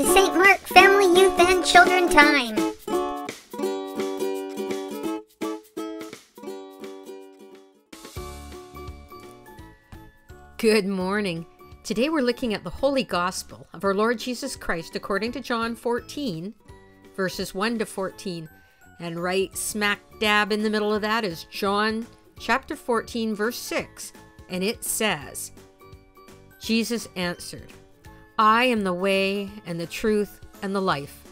to St. Mark Family, Youth, and Children Time. Good morning. Today we're looking at the Holy Gospel of our Lord Jesus Christ according to John 14, verses 1 to 14. And right smack dab in the middle of that is John chapter 14, verse 6. And it says, Jesus answered, I am the way and the truth and the life.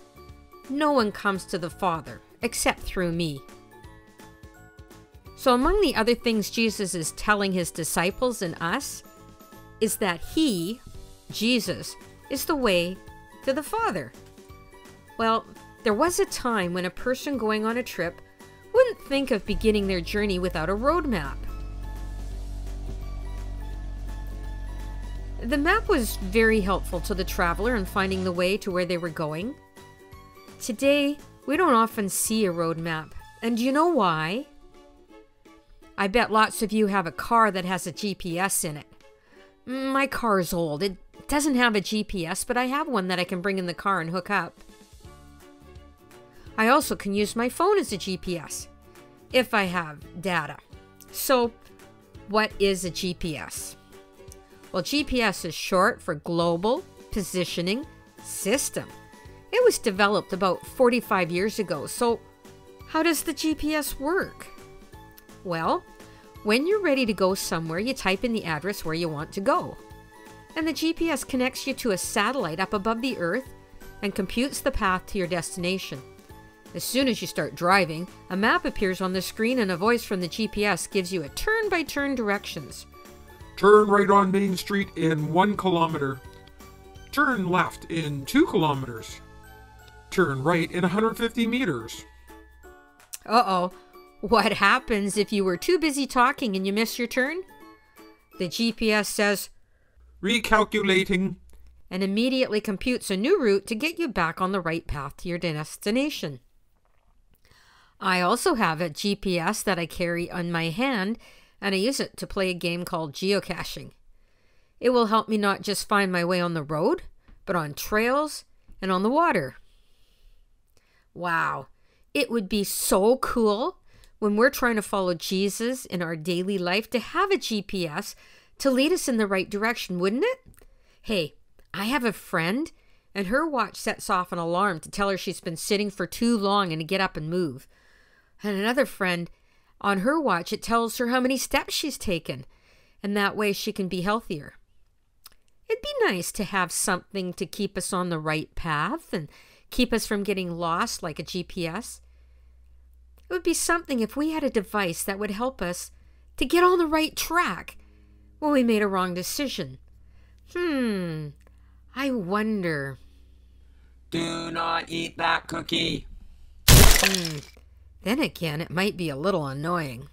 No one comes to the Father except through me. So, among the other things Jesus is telling his disciples and us is that he, Jesus, is the way to the Father. Well, there was a time when a person going on a trip wouldn't think of beginning their journey without a road The map was very helpful to the traveler in finding the way to where they were going. Today, we don't often see a road map, and you know why? I bet lots of you have a car that has a GPS in it. Mm, my car is old. It doesn't have a GPS, but I have one that I can bring in the car and hook up. I also can use my phone as a GPS if I have data. So, what is a GPS? Well, GPS is short for Global Positioning System. It was developed about 45 years ago. So, how does the GPS work? Well, when you're ready to go somewhere, you type in the address where you want to go. And the GPS connects you to a satellite up above the Earth and computes the path to your destination. As soon as you start driving, a map appears on the screen and a voice from the GPS gives you a turn by turn directions. Turn right on Main Street in one kilometer. Turn left in two kilometers. Turn right in 150 meters. Uh oh. What happens if you were too busy talking and you miss your turn? The GPS says, Recalculating. and immediately computes a new route to get you back on the right path to your destination. I also have a GPS that I carry on my hand and I use it to play a game called geocaching. It will help me not just find my way on the road, but on trails and on the water. Wow, it would be so cool when we're trying to follow Jesus in our daily life to have a GPS to lead us in the right direction, wouldn't it? Hey, I have a friend, and her watch sets off an alarm to tell her she's been sitting for too long and to get up and move. And another friend, on her watch, it tells her how many steps she's taken, and that way she can be healthier. It'd be nice to have something to keep us on the right path and keep us from getting lost like a GPS. It would be something if we had a device that would help us to get on the right track when we made a wrong decision. Hmm, I wonder. Do not eat that cookie. Hmm. Then again, it might be a little annoying.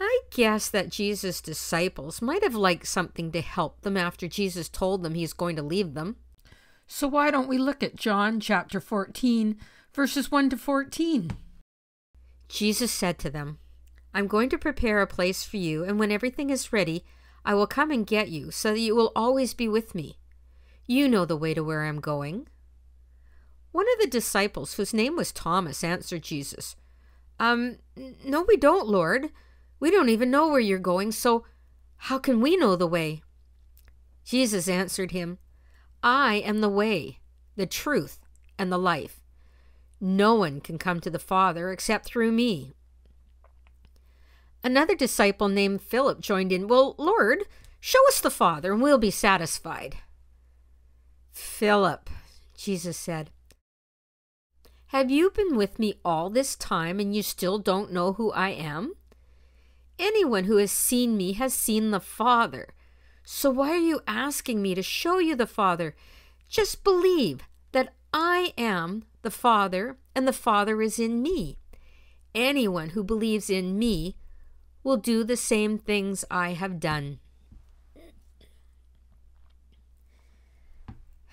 I guess that Jesus' disciples might have liked something to help them after Jesus told them he's going to leave them. So why don't we look at John chapter 14, verses 1 to 14? Jesus said to them, I'm going to prepare a place for you, and when everything is ready, I will come and get you, so that you will always be with me. You know the way to where I'm going. One of the disciples, whose name was Thomas, answered Jesus, Um, no, we don't, Lord. We don't even know where you're going, so how can we know the way? Jesus answered him, I am the way, the truth, and the life. No one can come to the Father except through me. Another disciple named Philip joined in, Well, Lord, show us the Father, and we'll be satisfied. Philip, Jesus said, have you been with me all this time and you still don't know who I am? Anyone who has seen me has seen the Father. So why are you asking me to show you the Father? Just believe that I am the Father and the Father is in me. Anyone who believes in me will do the same things I have done.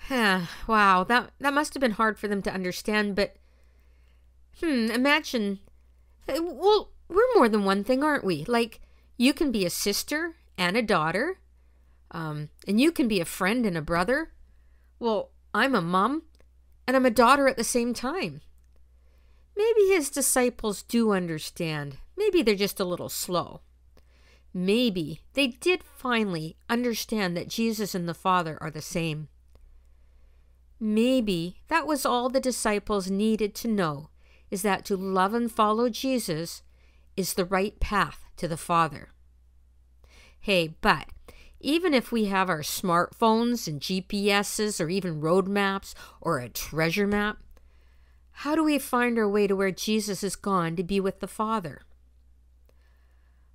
wow, that, that must have been hard for them to understand, but Hmm, imagine. Uh, well, we're more than one thing, aren't we? Like, you can be a sister and a daughter, um, and you can be a friend and a brother. Well, I'm a mom and I'm a daughter at the same time. Maybe his disciples do understand. Maybe they're just a little slow. Maybe they did finally understand that Jesus and the Father are the same. Maybe that was all the disciples needed to know is that to love and follow Jesus is the right path to the Father. Hey, but even if we have our smartphones and GPSs or even road maps or a treasure map, how do we find our way to where Jesus is gone to be with the Father?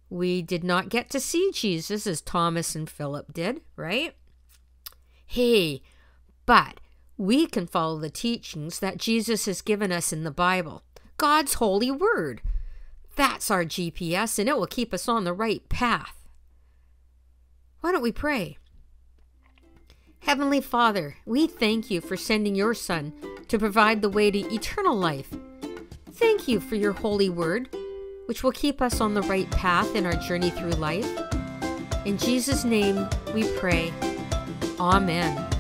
We did not get to see Jesus as Thomas and Philip did, right? Hey, but we can follow the teachings that Jesus has given us in the Bible, God's holy word. That's our GPS, and it will keep us on the right path. Why don't we pray? Heavenly Father, we thank you for sending your Son to provide the way to eternal life. Thank you for your holy word, which will keep us on the right path in our journey through life. In Jesus' name we pray. Amen.